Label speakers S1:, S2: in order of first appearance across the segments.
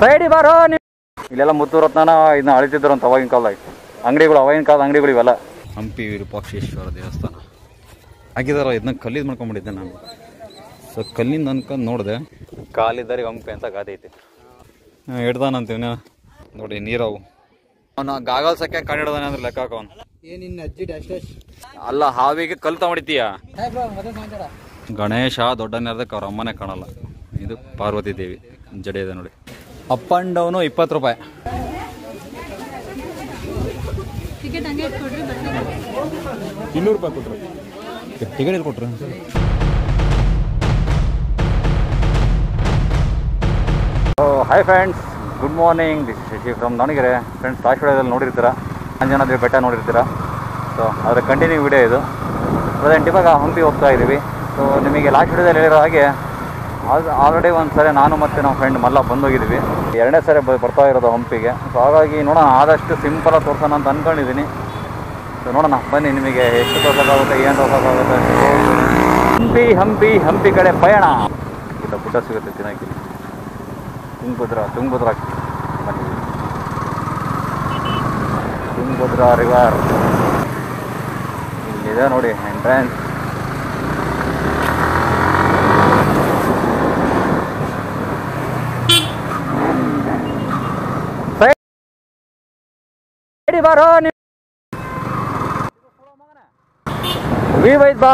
S1: ಸೈಡಿ ಬಾರೋ ಇಲ್ಲೆಲ್ಲ ಮುತ್ತೂರತ್ನ ರತ್ನನ ಇದನ್ನ ಅಳಿತಿದ್ರು ಅಂತ ಅವಾಗಿನ ಕಾಲದಾಗ. ಅಂಗಡಿಗಳು ಅವಾಗಿನ ಕಾಲದ ಅಂಗಡಿಗಳು ಇವೆಲ್ಲ. ಹಂಪಿ ವಿರೂಪಾಕ್ಷೇಶ್ವರ ದೇವಸ್ಥಾನ. ಹಾಕಿದಾರ ಇದನ್ನ ಕಲ್ಲಿದ್ ಮಾಡ್ಕೊಂಡ್ಬಿಟ್ಟಿದ್ದೆ ನಾನು. ಸೊ ಕಲ್ಲಿಂದ ಅನ್ಕೊಂಡು ನೋಡಿದೆ. ಕಾಲಿದ್ದಾರೆ ಹಂಪಿ ಅಂತ ಗಾದೆ ಐತಿ. ಹಿಡ್ದಾನಂತೀವಿ ನೋಡಿ ನೀರವು. ಅವನ ಗಾಗಲ್ ಸಕ್ಕೆ ಕಂಡಿಡ್ದಾನೆ ಅಂದ್ರೆ ಲೆಕ್ಕ ಹಾಕೋನ್
S2: ಏನ್ ನಿನ್ನ ಅಜ್ಜಿ ಡ್ಯಾಶ್ ಡ್ಯಾಶ್
S1: ಅಲ್ಲ ಹಾವಿಗೆ ಕಲ್ ತಗೊಂಡಿತೀಯ ಗಣೇಶ ದೊಡ್ಡ ನೆರ್ದಕ್ಕೆ ಅವ್ರ ಅಮ್ಮನೇ ಕಾಣಲ್ಲ. ಇದು ಪಾರ್ವತಿ ದೇವಿ ಜಡೆ ಇದೆ ನೋಡಿ. ಅಪ್ ಆ್ಯಂಡ್ ಡೌನು ಇಪ್ಪತ್ತು ರೂಪಾಯಿ.
S3: ಇನ್ನೂರು ರೂಪಾಯಿ ಕೊಟ್ಟರು
S1: ಟಿಕೆಟ್ ಎಲ್ಲಿ ಕೊಟ್ಟರು hi friends good morning this Shashi from Davanagere friends ಕಾಶ್ಮೀರದಲ್ಲಿ ವಿಡಿಯೋದಲ್ಲಿ ನೋಡಿರ್ತೀರ? ಅಂಜನಾದ್ರಿ ಬೆಟ್ಟ ನೋಡಿರ್ತೀರ? ಸೊ ಅದರ ಕಂಟಿನ್ಯೂ ವಿಡಿಯೋ ಇದು. ಪ್ರೆಸೆಂಟ್ ಇವಾಗ ಹಂಪಿ ಹೋಗ್ತಾ ಇದ್ದೀವಿ. ಸೊ ನಿಮಗೆ ಲಾಸ್ಟ್ ವಿಡಿಯೋದಲ್ಲಿ ಹೇಳಿರೋ ಹಾಗೆ ಅದು ಆಲ್ರೆಡಿ ಒಂದು ಸರಿ ನಾನು ಮತ್ತು ನಮ್ಮ ಫ್ರೆಂಡ್ ಮಲ್ಲ ಬಂದೋಗಿದ್ದೀವಿ. ಎರಡನೇ ಸರಿ ಬರ್ತಾ ಇರೋದು ಹಂಪಿಗೆ. ಸೊ ಹಾಗಾಗಿ ನೋಡೋಣ ಆದಷ್ಟು ಸಿಂಪಲಾಗಿ ತೋರಿಸೋಣ ಅಂತ ಅಂದ್ಕೊಂಡಿದ್ದೀನಿ ಸೊ ನೋಡೋಣ ಬನ್ನಿ ನಿಮಗೆ ಎಷ್ಟು ತೋರ್ಸೋಕ್ಕಾಗುತ್ತೆ ಏನು ತೋರ್ಸೋಕ್ಕಾಗುತ್ತೆ ಹಂಪಿ ಹಂಪಿ ಹಂಪಿ ಕಡೆ ಪಯಣ. ಇಲ್ಲ ಗುಡ್ಡ ಸಿಗುತ್ತೆ ತಿನ್ನಕ್ಕೆ ತುಂಗಭದ್ರಾ ತುಂಗಭದ್ರಾ ಬನ್ನಿ. ತುಂಗಭದ್ರಾ ರಿವರ್ ಇಲ್ಲಿದೆ ನೋಡಿ ಎಂಟ್ರೆನ್ಸ್ ಸೈಡಿ ಬಾರೋ ನೀವು ವೀವ್ ಐತ್ ಬಾ.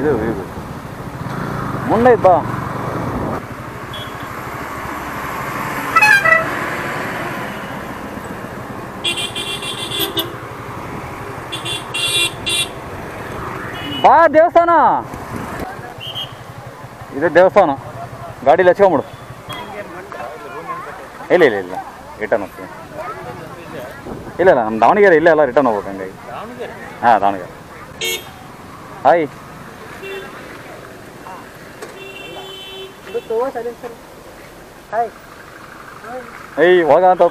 S1: ಇದು ವೀವ್ ಮುಂದೆ ಐತ್ ಬಾ. ಬಾ ದೇವಸ್ಥಾನ. ಇದು ದೇವಸ್ಥಾನ. ಗಾಡಿಲಿ ಹಚ್ಕೊಂಬಿಡು. ಇಲ್ಲ ಇಲ್ಲ ಇಲ್ಲ. ರಿಟರ್ನ್ ಹೋಗ್ತೀನಿ ಇಲ್ಲ ಇಲ್ಲ ನಮ್ಮ ದಾವಣಗೆರೆ ಇಲ್ಲೇ ಎಲ್ಲ ರಿಟರ್ನ್ ಹೋಗ್ಬೇಕು ಹಂಗಾಗಿ. ಹಾಂ, ದಾವಣಗೆರೆ. ಹಾಯ್ ಏಯ್, ಹೋಗ ಅಂತ.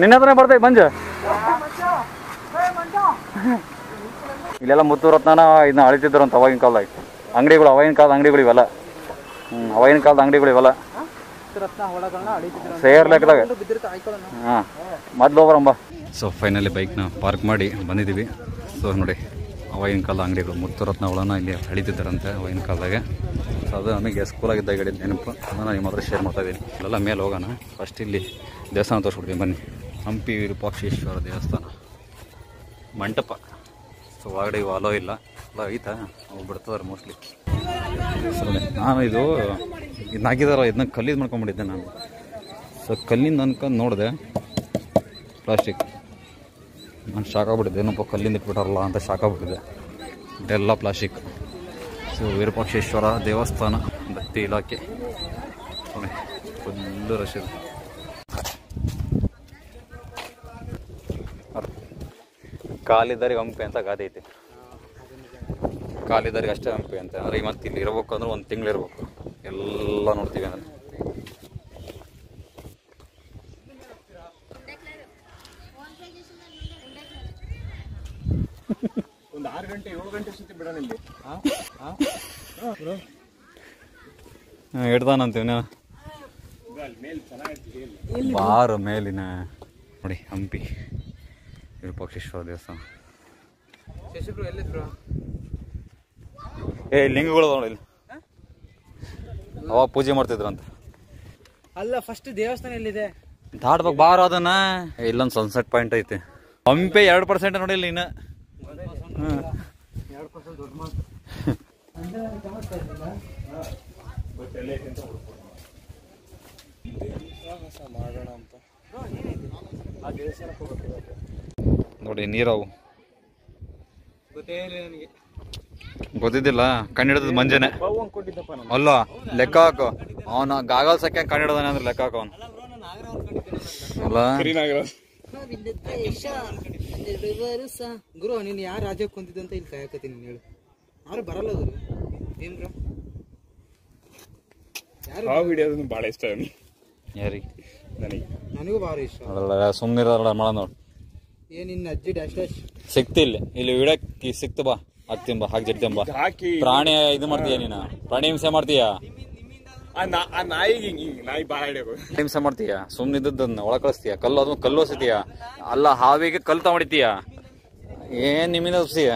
S1: ನಿನ್ನ ಹತ್ರನೇ ಬರ್ತೈ ಮಂಜು ಇಲ್ಲೆಲ್ಲ ಮುತ್ತು ರತ್ನನ ಇದನ್ನ ಅಳಿತಿದ್ರು ಅಂತ ಅವಾಗಿನ ಕಾಲದಾಗ. ಅಂಗಡಿಗಳು, ಅವಾಗಿನ ಕಾಲದ ಅಂಗಡಿಗಳು ಇವೆಲ್ಲ. ಹ್ಞೂ ಅವಾಗಿನ ಕಾಲದ ಅಂಗಡಿಗಳು ಇವೆಲ್ಲ. ಸೇರ್ ಲೆಕ್ಕದಾಗ. ಹಾಂ. ಮೊದ್ಲು ಹೋಗ್ಬರಂಬ ಸೊ ಫೈನಲಿ ಬೈಕ್ನ ಪಾರ್ಕ್ ಮಾಡಿ ಬಂದಿದ್ದೀವಿ. ಸೊ ನೋಡಿ ಅವಾಗಿನ ಕಾಲದ ಅಂಗಡಿಗಳು ಮುತ್ತುರತ್ನಗಳನ್ನ ಇಲ್ಲಿ ಹಳಿತಿದ್ದಾರಂತೆ ಅವಾಗಿನ ಕಾಲದಾಗ. ಸೊ ಅದು ನಮಗೆ ಸ್ಕೂಲಾಗಿದ್ದಾಗ ಗಾಡಿ ನೆನಪು. ಅದನ್ನು ನಿಮ್ಮ ಹತ್ರ ಶೇರ್ ಮಾಡ್ತಾ ಇದ್ದೀನಿ. ಇಲ್ಲೆಲ್ಲ ಮೇಲೆ ಹೋಗೋಣ. ಫಸ್ಟ್ ಇಲ್ಲಿ ದೇವಸ್ಥಾನ ತೋರಿಸ್ಬಿಡ್ತೀನಿ ಬನ್ನಿ. ಹಂಪಿ ವಿರೂಪಾಕ್ಷೇಶ್ವರ ದೇವಸ್ಥಾನ. ಮಂಟಪ. ಸೊ ಒಳಗಡೆ ಇವು ಅಲೋ ಇಲ್ಲ. ಅಲ್ಲ ಐತಾ ಅವು ಬಿಡ್ತದಾರೆ ಮೋಸ್ಟ್ಲಿ ನಾನು ಇದು ಹಾಕಿದಾರ ಇದನ್ನ ಕಲ್ಲಿದ್ದು ಮಾಡ್ಕೊಂಬಿಟ್ಟಿದ್ದೆ ನಾನು. ಸೊ ಕಲ್ಲಿಂದ ಅನ್ಕೊಂಡು ನೋಡಿದೆ ಪ್ಲಾಸ್ಟಿಕ್ ನಾನು ಶಾಕ್ ಬಿಟ್ಟಿದ್ದೆ ಏನಪ್ಪ ಕಲ್ಲಿಂದ ಇಟ್ಬಿಟ್ಟಾರಲ್ಲ ಅಂತ ಶಾಕ್ ಆಗ್ಬಿಟ್ಟಿದೆ ಇದೆಲ್ಲ ಪ್ಲಾಸ್ಟಿಕ್ ಸೊ ವಿರೂಪಾಕ್ಷೇಶ್ವರ ದೇವಸ್ಥಾನ ದತ್ತಿ ಇಲಾಖೆ. ಫುಲ್ಲು ರಶ್ ಇದೆ ಕಾಲಿದ್ದಾರಿಗೆ ಹಂಪೆ ಅಂತ ಗಾದೆ ಐತಿ. ಕಾಲಿದ್ದಾರಿಗೆ ಅಷ್ಟೇ ಹಂಪೆ ಅಂತ. ಅಂದ್ರೆ ಮತ್ತೆ ಇಲ್ಲಿ ಇರ್ಬೇಕು ಅಂದ್ರೆ ಒಂದು ತಿಂಗಳು ಇರ್ಬೇಕು. ಎಲ್ಲ ನೋಡ್ತೀವಿ ಅಂದ್ರೆ
S3: ಒಂದು ಆರು ಗಂಟೆ ಏಳು ಗಂಟೆ ಸುತ್ತಿ ಬಿಡೋಣ ಇಲ್ಲಿ.
S1: ಹಿಡ್ದಾನಂತೀವಿ ಬಾರ. ಮೇಲಿನ ನೋಡಿ ಹಂಪಿ. ವಿರೂಪಾಕ್ಷೇಶ್ವರ ದೇವಸ್ಥಾನ.
S2: ಶಶಿಬ್ರು ಎಲ್ಲಿದ್ರು?
S1: ಏ ಲಿಂಗಗಳು ನೋಡಿ ಇಲ್ಲಿ. ಅವಾಗ ಪೂಜೆ ಮಾಡ್ತಿದ್ರಂತ.
S2: ಅಲ್ಲ ಫಸ್ಟ್ ದೇವಸ್ಥಾನ ಎಲ್ಲಿದೆ?
S1: ದಾಟ್ಬೇಕು ಬಾರ ಅದನ್ನ. ಇಲ್ಲೊಂದು ಸನ್ಸೆಟ್ ಪಾಯಿಂಟ್ ಐತೆ. ಹಂಪೆ ಎರಡು ಪರ್ಸೆಂಟ್ ನೋಡಿಲ್ಲ ಇನ್ನು. ಹ್ಮ್. ನೋಡಿ ನೀರವು.
S2: ಗೊತ್ತೇ ಇಲ್ಲ ನನಗೆ.
S1: ಗೊತ್ತಿದ್ದಿಲ್ಲ ಕಣ್ಣಿಡ್ದದ ಮಂಜನೆ. ಅಲ್ಲ ಲೆಕ್ಕ ಹಾಕು. ಅವನ ಗಾಗಲ್ ಸಕ್ಕೆ ಕಣ್ಣಿಡ್ದಾನೆ ಅಂದ್ರೆ ಲೆಕ್ಕ ಹಾಕು ಅವನು. ಅಲ್ಲ.
S2: ಗುರು ನೀನು ಯಾರು ರಾಜ್ಯಕ್ಕೆ ಕುಂತಿದ್ದೆ ಅಂತ ಇಲ್ಲಿ ಕಾಯಕತ್ತೀನಿ ನೀನು ಹೇಳು. ಯಾರು ಬರಲ್ಲ ಗುರು. ಏನ್ ಬ್ರೋ ಯಾರು
S3: ಹಾವು ಹಿಡಿಯೋದು ಭಾಳ ಇಷ್ಟ.
S1: ಯಾರಿಗೆ?
S3: ನನಗೆ.
S2: ನನಗೂ ಭಾರಿ ಇಷ್ಟ.
S1: ಅಲ್ಲ ಸುಮ್ಮನಿರಲ್ಲ ಮಾಡ ನೋಡು.
S2: ಏನ್ ನಿನ್ನ ಅಜ್ಜಿ ಡ್ಯಾಶ್ ಡ್ಯಾಶ್
S1: ಸಿಕ್ತಿಲ್ಲ ಇಲ್ಲಿ. ವಿಡಕ್ಕೆ ಸಿಕ್ತು ಬಾ. ಹಾಕ್ತೀನಿ ಬಾ ಹಾಕಿ ಜಡ್ತೀನಿ ಬಾ
S3: ಹಾಕಿ.
S1: ಪ್ರಾಣಿ ಇದು ಮಾಡ್ತೀಯ ನೀನು? ಪ್ರಾಣಿ ಹಿಂಸೆ ಮಾಡ್ತೀಯ?
S3: ಆ ನಾ- ಆ ನಾಯಿಗೆ ಹಿಂಗ್ ನಾಯಿ ಬಾಳ
S1: ಹಿಂಸೆ ಮಾಡ್ತೀಯ? ಸುಮ್ಮನಿದ್ದನ್ನ ಒಳ ಕಳಿಸ್ತೀಯ? ಕಲ್ಲು ಅದು ಕಲ್ಲು ಹೊಸಿತೀಯ ಅಲ್ಲ ಹಾವಿಗೆ ಕಲ್ಲು ತಗೊಂಡಿತೀಯ ಏನ್ ನಿಮ್ಮಿಂದ ಹೊಸಿಯ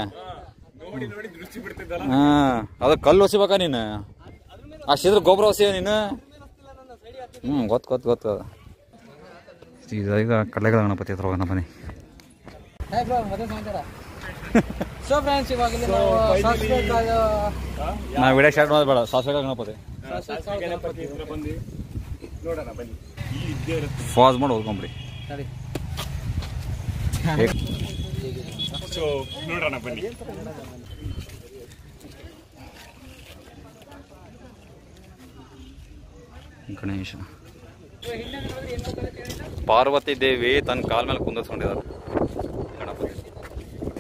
S3: ನೋಡಿ ನೋಡಿ ದೃಷ್ಟಿ ಬಿಡ್ತಿದ್ದಲ್ಲ.
S1: ಹಾ ಅದ ಕಲ್ಲು ಹೊಸಿಬೇಕಾ ನೀನು? ಅಷ್ಟಿದ್ರೆ ಗೊಬ್ಬರ ಹೊಸಿಯ ನೀನು? ಹ್ಮ್ ಗೊತ್ತು ಗೊತ್ತು ಗೊತ್ತು ಈಗ ಈಗ ಕಡಲೆಗಳ ಗಣಪತಿ ಹತ್ರ ಹೋಗೋಣ ಬನ್ನಿ.
S2: ಸೊ ಫ್ರೆಂಡ್ಸ್ ಇವಾಗ ಇಲ್ಲಿ ನಾವು
S1: ವಿಡಿಯೋ ಸ್ಟಾರ್ಟ್ ಮಾಡೋದು ಬೇಡ ಸಾಸಿವೆ ಗಣಪತಿ.
S3: ಗಣಪತಿ ಹತ್ರ ಬಂದು ನೋಡೋಣ ಬನ್ನಿ.
S1: ಫಾಸ್ ಮಾಡಿ ಹೋಗ್ಕೊಂಬಿಡಿ
S2: ಸರಿ.
S3: ಸೊ ನೋಡೋಣ ಬನ್ನಿ.
S1: ಗಣೇಶ. ಪಾರ್ವತಿ ದೇವಿ ತನ್ನ ಕಾಲ ಮೇಲೆ ಕುಂದಿಸ್ಕೊಂಡಿದ್ದಾರೆ.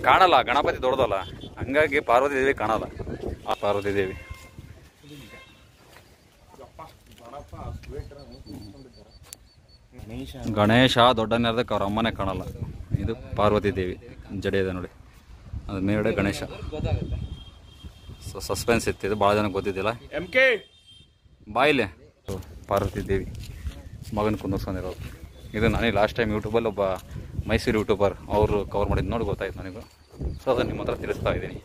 S1: ಕಾಣಲ್ಲ ಗಣಪತಿ ದೊಡ್ಡದಲ್ಲ. ಹಂಗಾಗಿ ಪಾರ್ವತಿ ದೇವಿ ಕಾಣಲ್ಲ. ಆ ಪಾರ್ವತಿ ದೇವಿ. ಗಣೇಶ ದೊಡ್ಡನೇರ್ದಕ್ಕೆ ಅವ್ರ ಅಮ್ಮನೇ ಕಾಣಲ್ಲ. ಇದು ಪಾರ್ವತಿ ದೇವಿ. ಜಡೆ ಇದೆ ನೋಡಿ. ಅದ್ರ ಮೇಲ್ಗಡೆ ಗಣೇಶ. ಸೊ ಸಸ್ಪೆನ್ಸ್ ಇತ್ತು. ಇದು ಭಾಳ ಜನಕ್ಕೆ ಗೊತ್ತಿದ್ದಿಲ್ಲ.
S3: ಎಂ ಕೆ
S1: ಬಾಯಿಲೆ. ಪಾರ್ವತಿ ದೇವಿ. ಮಗನ ಕುಂದಿರೋದು ಇದು ನನಗೆ ಲಾಸ್ಟ್ ಟೈಮ್ ಯೂಟ್ಯೂಬಲ್ಲಿ ಒಬ್ಬ ಮೈಸೂರು ಯೂಟ್ಯೂಬರ್ ಅವರು ಕವರ್ ಮಾಡಿದ್ದು ನೋಡಿ ಗೊತ್ತಾಯ್ತು ನನಗೂ. ಸೊ ಅದನ್ನು ನಿಮ್ಮ ಹತ್ರ ತಿಳಿಸ್ತಾ ಇದ್ದೀನಿ.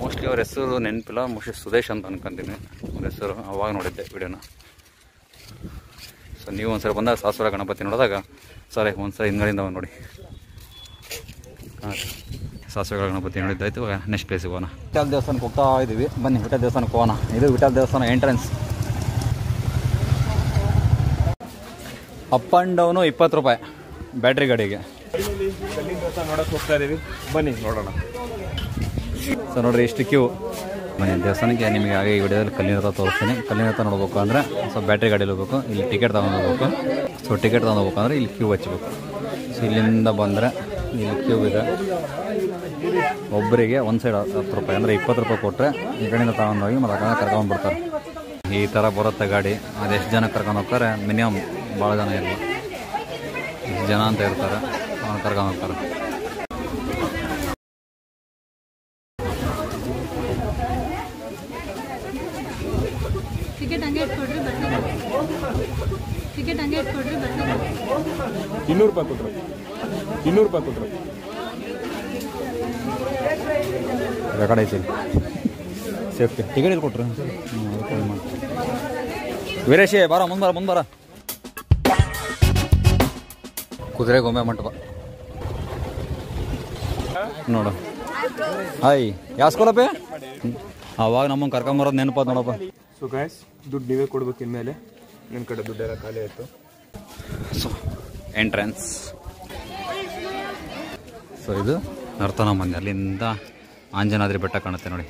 S1: ಮೋಸ್ಟ್ಲಿ ಅವ್ರ ಹೆಸರು ನೆನಪಿಲ್ಲ ಮೋಸ್ಟ್ಲಿ ಸುದೇಶ್ ಅಂತ ಅನ್ಕೊಂತೀನಿ. ಅವ್ರ ಹೆಸರು ಅವಾಗ ನೋಡಿದ್ದೆ ವಿಡಿಯೋನ. ಸೊ ನೀವು ಒಂದ್ಸರಿ ಬಂದಾಗ ಸಾಸುರ ಗಣಪತಿ ನೋಡಿದಾಗ ಸರಿ ಒಂದ್ಸರಿ ಬಂದು ನೋಡಿ. ಹಾಂ ಗಣಪತಿ ನೋಡಿದ್ದಾಯ್ತು ನೆಕ್ಸ್ಟ್ ಪ್ಲೇಸಿಗೆ ಹೋಗೋಣ. ವಿಠಲ್ ದೇವಸ್ಥಾನಕ್ಕೆ ಹೋಗ್ತಾ ಇದ್ದೀವಿ ಬನ್ನಿ, ವಿಠಲ್ ದೇವಸ್ಥಾನಕ್ಕೆ ಹೋಗೋಣ. ಇದು ವಿಠಲ್ ದೇವಸ್ಥಾನ ಎಂಟ್ರೆನ್ಸ್ ಅಪ್ ಆ್ಯಂಡ್ ಡೌನು ಇಪ್ಪತ್ತು ರೂಪಾಯಿ. ಬ್ಯಾಟ್ರಿ ಗಾಡಿಗೆ.
S3: ಕಲ್ಲಿನ ರಥ ನೋಡಕ್ ಹೋಗ್ತಾ ಇದೀವಿ ಬನ್ನಿ ನೋಡೋಣ.
S1: ಸೊ ನೋಡ್ರಿ ಇಷ್ಟು ಕ್ಯೂ ಮನೆ ದೇವಸ್ಥಾನಕ್ಕೆ ನಿಮಗೆ ಹಾಗೆ ಈ ವಿಡಿಯೋದಲ್ಲಿ ಕಲ್ಲಿನ ರಥ ತೋರಿಸ್ತೀನಿ. ಕಲ್ಲಿನ ರಥ ನೋಡ್ಬೇಕು ಅಂದರೆ ಸೊ ಬ್ಯಾಟ್ರಿ ಗಾಡಿಯಲ್ಲಿ ಹೋಗ್ಬೇಕು ಇಲ್ಲಿ ಟಿಕೆಟ್ ತಗೊಂಡು ಹೋಗ್ಬೇಕು. ಸೊ ಟಿಕೆಟ್ ತಗೊಂಡು ಹೋಗ್ಬೇಕು ಅಂದರೆ ಇಲ್ಲಿ ಕ್ಯೂ ಹಚ್ಬೇಕು. ಸೊ ಇಲ್ಲಿಂದ ಬಂದರೆ ಇಲ್ಲಿ ಕ್ಯೂ ಇದೆ. ಒಬ್ಬರಿಗೆ ಒಂದು ಸೈಡ್ ಹತ್ತು ರೂಪಾಯಿ ಅಂದರೆ ಇಪ್ಪತ್ತು ರೂಪಾಯಿ ಕೊಟ್ಟರೆ ಈ ಕಡೆಯಿಂದ ತಗೊಂಡೋಗಿ ಮತ್ತೆ ಆ ಕಡೆ ಕರ್ಕೊಂಡು ಬರ್ತಾರೆ ಈ ಥರ ಬರುತ್ತೆ ಗಾಡಿ. ಅದೆಷ್ಟು ಜನ ಕರ್ಕೊಂಡು ಹೋಗ್ತಾರೆ? ಮಿನಿಮಮ್ ಭಾಳ ಜನ ಇಷ್ಟು ಜನ ಅಂತ ಇರ್ತಾರೆ ಅವ್ನು ಕರ್ಕೊಂಡು ಹೋಗ್ತಾರೆ.
S3: ಇನ್ನೂರು ರೂಪಾಯಿ ಕೊಟ್ಟರು ಇನ್ನೂರು ರೂಪಾಯಿ ಕೊಟ್ಟರು
S1: ರೆಕಾರ್ಡ್ ಐತಿ ಸೇಫ್ಟಿ ಟಿಕೆಟ್ ಇದು ಕೊಟ್ರು? ವೀರೇಶಿ ಬಾರ ಮುಂದೆ ಬಾರ ಮುಂದೆ ಬಾರ. ಕುದುರೆ ಗೊಂಬೆ ಮಂಟಪ ನೋಡು. ಹಾಯ್ ಯಾಸ್ಕೊಳಪ್ಪ ಅವಾಗ ನಮ್ಮನ್ನು ಕರ್ಕೊಂಬರೋದು ನೆನಪ ನೋಡಪ್ಪ.
S3: ಸೊ ಗಾಯ್ಸ್ ದುಡ್ಡು ನೀವೇ ಕೊಡ್ಬೇಕು ಇನ್ಮೇಲೆ. ನಿಮ್ಮ ಕಡೆ ದುಡ್ಡೆಲ್ಲ ಖಾಲಿ ಆಯಿತು.
S1: ಸೊ ಎಂಟ್ರೆನ್ಸ್ ಸೊ ಇದು ನರ್ತನ ಮಂದಿ ಅಲ್ಲಿಂದ ಆಂಜನಾದ್ರಿ ಬೆಟ್ಟ ಕಾಣುತ್ತೆ ನೋಡಿ.